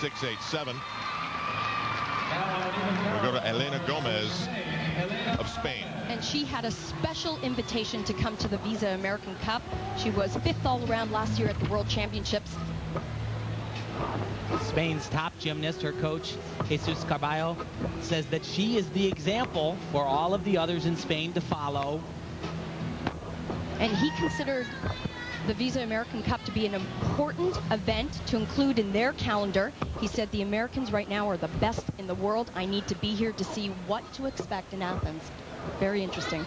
687. We go to Elena Gomez of Spain. And she had a special invitation to come to the Visa American Cup. She was fifth all around last year at the World Championships. Spain's top gymnast, her coach, Jesus Carballo, says that she is the example for all of the others in Spain to follow. And he considered the Visa American Cup to be an important event to include in their calendar. He said the Americans right now are the best in the world. I need to be here to see what to expect in Athens. Very interesting.